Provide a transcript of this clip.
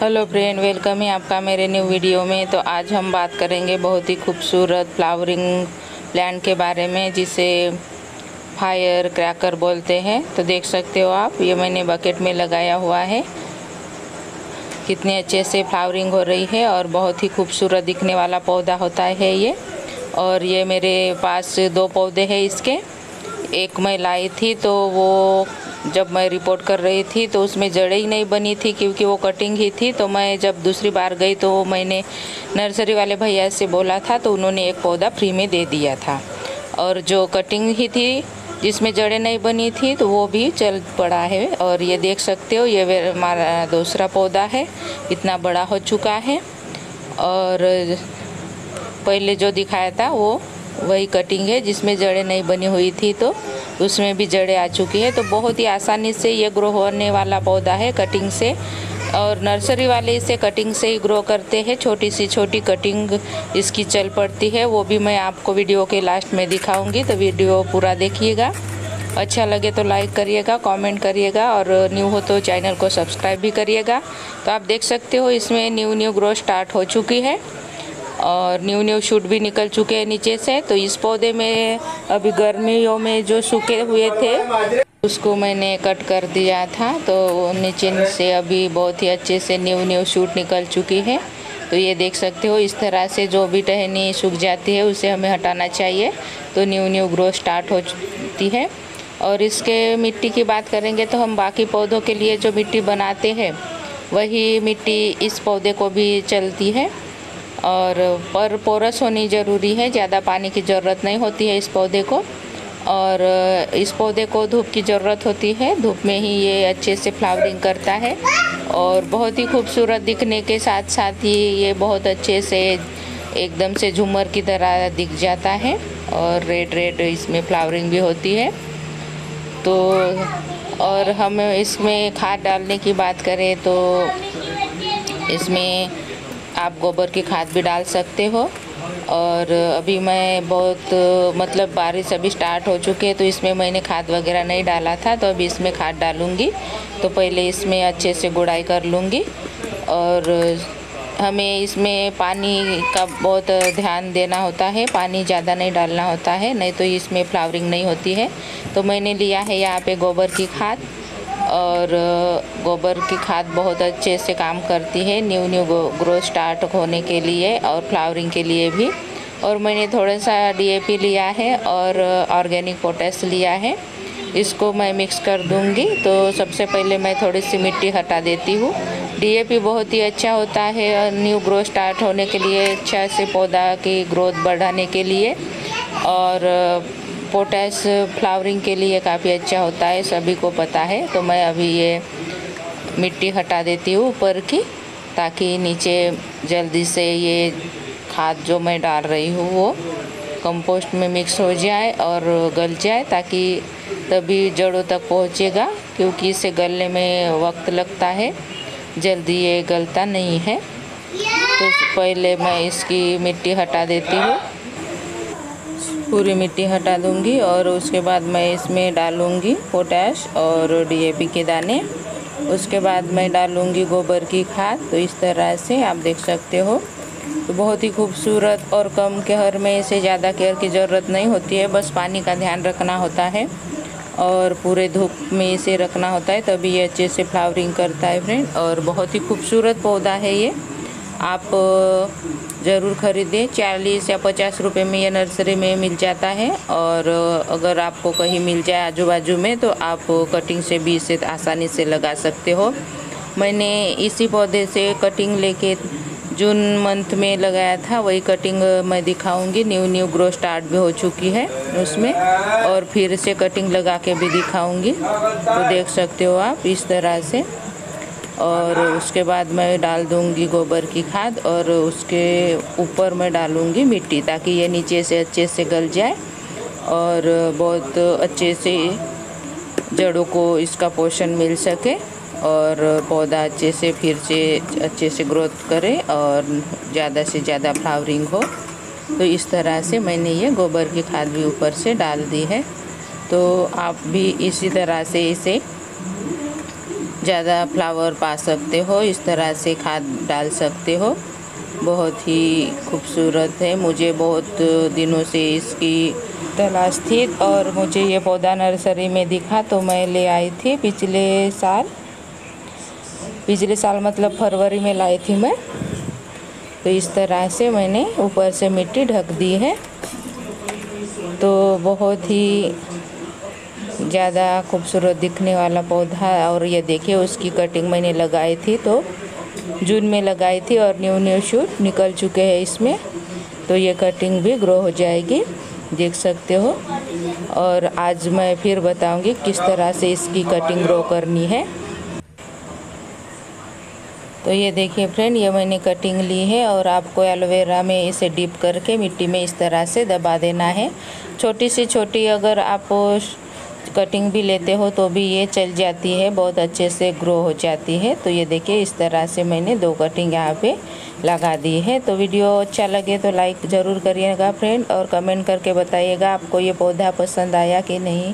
Hello friend welcome है आपका मेरे न्यू वीडियो में। तो आज हम बात करेंगे बहुत ही खूबसूरत फ्लावरिंग प्लांट के बारे में, जिसे फायर क्रैकर बोलते हैं। तो देख सकते हो आप, ये मैंने बकेट में लगाया हुआ है। कितने अच्छे से फ्लावरिंग हो रही है और बहुत ही खूबसूरत दिखने वाला पौधा होता है ये। और ये मेरे पास दो पौधे हैं इसके। एक मैं लाई थी तो वो जब मैं रिपोर्ट कर रही थी तो उसमें जड़ें ही नहीं बनी थी क्योंकि वो कटिंग ही थी। तो मैं जब दूसरी बार गई तो मैंने नर्सरी वाले भैया से बोला था तो उन्होंने एक पौधा फ्री में दे दिया था। और जो कटिंग ही थी, जिसमें जड़ें नहीं बनी थी तो वो भी चल पड़ा है। और ये देख सकते हो, ये हमारा दूसरा पौधा है, इतना बड़ा हो चुका है। और पहले जो दिखाया था, वो वही कटिंग है, जिसमें जड़ें नहीं बनी हुई थी तो उसमें भी जड़ें आ चुकी है तो बहुत ही आसानी से ये ग्रो होने वाला पौधा है कटिंग से। और नर्सरी वाले इसे कटिंग से ही ग्रो करते हैं, छोटी सी छोटी कटिंग इसकी चल पड़ती है, वो भी मैं आपको वीडियो के लास्ट में दिखाऊँगी तो वीडियो पूरा देखिएगा। अच्छा लगे तो लाइक करिएगा कमेंट करिएगा, और न्यू हो तो चैनल को सब्सक्राइब भी करिएगा। तो आप देख सकते हो, इसमें न्यू न्यू ग्रो स्टार्ट हो चुकी है। और न्यू न्यू शूट भी निकल चुके हैं नीचे से। तो इस पौधे में, अभी गर्मियों में जो सूखे हुए थे, उसको मैंने कट कर दिया था। तो नीचे से अभी बहुत ही अच्छे से न्यू न्यू शूट निकल चुकी है। तो ये देख सकते हो, इस तरह से जो भी टहनी सूख जाती है, उसे हमें हटाना चाहिए। तो न्यू न्यू ग्रोथ स्टार्ट होती है। और इसके मिट्टी की बात करेंगे तो हम बाकी पौधों के लिए जो मिट्टी बनाते हैं, वही मिट्टी इस पौधे को भी चलती है। और पर पोरस होनी ज़रूरी है, ज़्यादा पानी की ज़रूरत नहीं होती है इस पौधे को। और इस पौधे को धूप की ज़रूरत होती है, धूप में ही ये अच्छे से फ्लावरिंग करता है। और बहुत ही खूबसूरत दिखने के साथ साथ ही ये बहुत अच्छे से एकदम से झूमर की तरह दिख जाता है और रेड रेड इसमें फ्लावरिंग भी होती है। तो और हम इसमें खाद डालने की बात करें तो इसमें आप गोबर की खाद भी डाल सकते हो। और अभी मैं बहुत मतलब बारिश अभी स्टार्ट हो चुकी है तो इसमें मैंने खाद वगैरह नहीं डाला था तो अभी इसमें खाद डालूँगी। तो पहले इसमें अच्छे से गुड़ाई कर लूँगी। और हमें इसमें पानी का बहुत ध्यान देना होता है, पानी ज़्यादा नहीं डालना होता है, नहीं तो इसमें फ्लावरिंग नहीं होती है। तो मैंने लिया है यहाँ पे गोबर की खाद। और गोबर की खाद बहुत अच्छे से काम करती है न्यू न्यू ग्रो स्टार्ट होने के लिए और फ्लावरिंग के लिए भी। और मैंने थोड़ा सा डीएपी लिया है और ऑर्गेनिक पोटैस लिया है। इसको मैं मिक्स कर दूँगी तो सबसे पहले मैं थोड़ी सी मिट्टी हटा देती हूँ। डीएपी बहुत ही अच्छा होता है और न्यू ग्रो स्टार्ट होने के लिए अच्छा से पौधा की ग्रोथ बढ़ाने के लिए। और पोटैश फ्लावरिंग के लिए काफ़ी अच्छा होता है, सभी को पता है। तो मैं अभी ये मिट्टी हटा देती हूँ ऊपर की, ताकि नीचे जल्दी से ये खाद जो मैं डाल रही हूँ वो कंपोस्ट में मिक्स हो जाए और गल जाए, ताकि तभी जड़ों तक पहुँचेगा, क्योंकि इसे गलने में वक्त लगता है। जल्दी ये गलता नहीं है। तो पहले मैं इसकी मिट्टी हटा देती हूँ। पूरी मिट्टी हटा दूँगी और उसके बाद मैं इसमें डालूँगी पोटैश और डीएपी के दाने। उसके बाद मैं डालूँगी गोबर की खाद तो इस तरह से आप देख सकते हो। तो बहुत ही खूबसूरत और कम केयर में इसे ज़्यादा केयर की ज़रूरत नहीं होती है, बस पानी का ध्यान रखना होता है और पूरे धूप में इसे रखना होता है, तभी ये अच्छे से फ्लावरिंग करता है फ्रेंड। और बहुत ही खूबसूरत पौधा है ये। आप ज़रूर ख़रीदें। चालीस या पचास रुपए में ये नर्सरी में मिल जाता है। और अगर आपको कहीं मिल जाए आजू बाजू में तो आप कटिंग से भी इसे आसानी से लगा सकते हो। मैंने इसी पौधे से कटिंग लेके जून मंथ में लगाया था। वही कटिंग मैं दिखाऊँगी। न्यू न्यू ग्रो स्टार्ट भी हो चुकी है उसमें। और फिर से कटिंग लगा के भी दिखाऊँगी। तो देख सकते हो आप इस तरह से। और उसके बाद मैं डाल दूँगी गोबर की खाद और उसके ऊपर मैं डालूँगी मिट्टी ताकि ये नीचे से अच्छे से गल जाए और बहुत अच्छे से जड़ों को इसका पोषण मिल सके और पौधा अच्छे से फिर से अच्छे से ग्रोथ करे और ज़्यादा से ज़्यादा फ्लावरिंग हो। तो इस तरह से मैंने ये गोबर की खाद भी ऊपर से डाल दी है। तो आप भी इसी तरह से इसे ज़्यादा फ्लावर पा सकते हो, इस तरह से खाद डाल सकते हो। बहुत ही खूबसूरत है। मुझे बहुत दिनों से इसकी तलाश थी और मुझे ये पौधा नर्सरी में दिखा तो मैं ले आई थी पिछले साल। पिछले साल मतलब फरवरी में लाई थी मैं। तो इस तरह से मैंने ऊपर से मिट्टी ढक दी है। तो बहुत ही ज़्यादा खूबसूरत दिखने वाला पौधा और ये देखिए, उसकी कटिंग मैंने लगाई थी तो जून में लगाई थी और न्यू न्यू शूट निकल चुके हैं इसमें। तो ये कटिंग भी ग्रो हो जाएगी, देख सकते हो। और आज मैं फिर बताऊँगी किस तरह से इसकी कटिंग ग्रो करनी है। तो ये देखिए फ्रेंड ये मैंने कटिंग ली है और आपको एलोवेरा में इसे डिप करके मिट्टी में इस तरह से दबा देना है। छोटी सी छोटी अगर आप कटिंग भी लेते हो तो भी ये चल जाती है, बहुत अच्छे से ग्रो हो जाती है। तो ये देखिए, इस तरह से मैंने दो कटिंग यहाँ पे लगा दी है। तो वीडियो अच्छा लगे तो लाइक ज़रूर करिएगा फ्रेंड और कमेंट करके बताइएगा आपको ये पौधा पसंद आया कि नहीं।